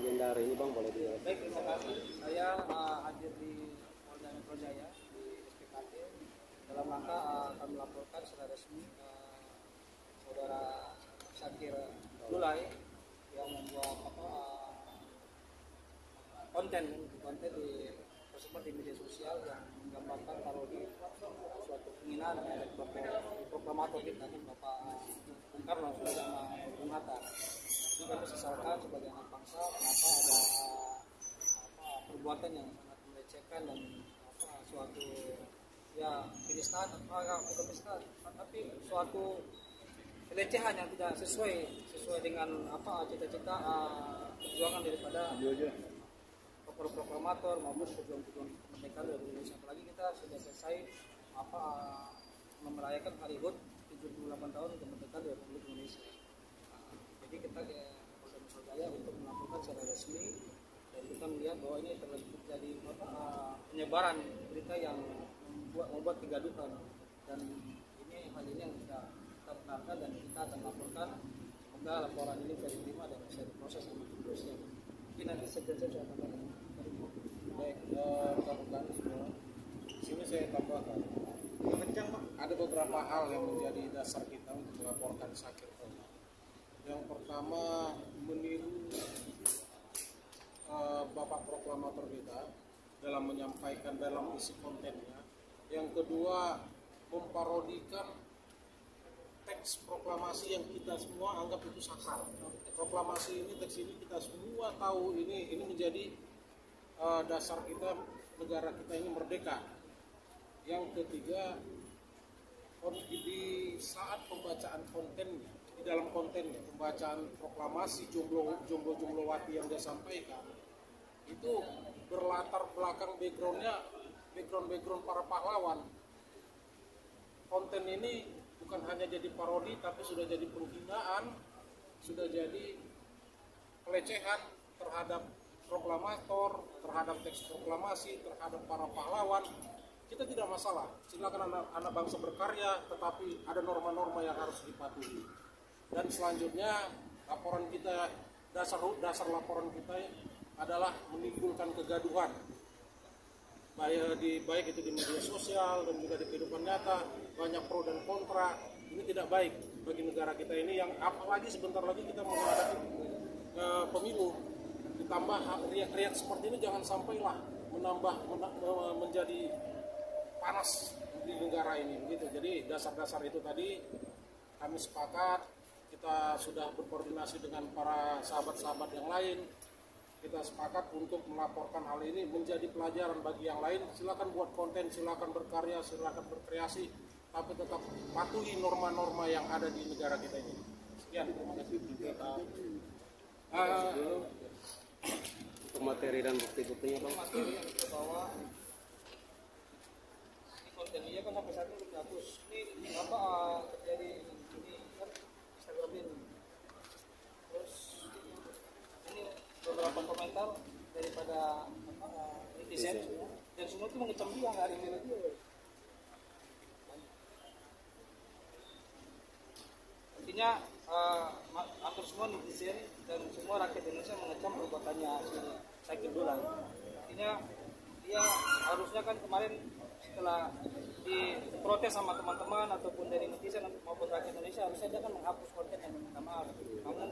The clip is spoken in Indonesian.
agenda hari ini bang boleh dijelaskan? Baik, terima kasih. Saya uh, hadir di Polda Metro Jaya di SPKT dalam rangka uh, kami melaporkan secara resmi uh, saudara Sakir Lulai yang membuat apa uh, konten konten di tersebut di media sosial yang menggambarkan kalau di suatu penghinaan yang ada proklamator kita Bapak Bung Karno sama Bung Hatta ini kami sesalkan sebagai anak bangsa kenapa ada apa perbuatan yang sangat melecehkan dan apa suatu ya penistaan apa bukan penistaan tapi suatu pelecehan yang tidak sesuai sesuai dengan apa cita-cita uh, perjuangan daripada pro- proklamator maupun pejuang-pejuang kemerdekaan dari Indonesia apalagi kita sudah selesai apa memerayakan hari HUT 78 tahun kemerdekaan Republik Indonesia. Jadi kita ke Jaya untuk melakukan secara resmi dan kita melihat bahwa ini terjadi apa, uh, penyebaran berita yang membuat, membuat kegaduhan dan ini hal ini yang tidak kita benarkan dan kita akan laporkan semoga laporan ini bisa diterima dan bisa diproses sama seterusnya mungkin nanti sekjen saya akan. Baik, eh, rekan-rekan semua. Sini saya tambahkan. Ada beberapa hal yang menjadi dasar kita untuk melaporkan sakit. Yang pertama meniru eh, Bapak Proklamator kita dalam menyampaikan dalam isi kontennya. Yang kedua memparodikan teks proklamasi yang kita semua anggap itu sakral. Proklamasi ini teks ini kita semua tahu ini ini menjadi eh, dasar kita negara kita ini merdeka. Yang ketiga di saat pembacaan kontennya di dalam kontennya pembacaan proklamasi jomblo jomblo jomblowati yang dia sampaikan itu berlatar belakang backgroundnya background background para pahlawan. Konten ini bukan hanya jadi parodi tapi sudah jadi penghinaan sudah jadi pelecehan terhadap proklamator terhadap teks proklamasi terhadap para pahlawan. Kita tidak masalah. Silakan anak, anak bangsa berkarya tetapi ada norma-norma yang harus dipatuhi dan selanjutnya laporan kita dasar dasar laporan kita adalah menimbulkan kegaduhan. Baik di baik itu di media sosial dan juga di kehidupan nyata banyak pro dan kontra ini tidak baik bagi negara kita ini yang apalagi sebentar lagi kita menghadapi eh, pemilu. Ditambah riak-riak seperti ini jangan sampailah menambah mena- me- menjadi panas di negara ini begitu. Jadi dasar-dasar itu tadi kami sepakat kita sudah berkoordinasi dengan para sahabat-sahabat yang lain. Kita sepakat untuk melaporkan hal ini menjadi pelajaran bagi yang lain. Silakan buat konten silakan berkarya silakan berkreasi tapi tetap patuhi norma-norma yang ada di negara kita ini. Sekian terima kasih. Ah, untuk materi dan bukti-buktinya bang. Materi yang kita bawa ini konten kan sampai saat ini apa uh, terjadi ini kan Instagram ini terus ini beberapa komentar daripada uh, netizen dan semua itu mengecam dia nggak ada yang intinya uh, ma- hampir semua netizen dan semua rakyat Indonesia mengecam perbuatannya si Sakir Dulan. Artinya dia harusnya kan kemarin setelah diprotes sama teman-teman ataupun dari netizen maupun rakyat Indonesia harusnya dia kan menghapus konten yang meminta maaf. Namun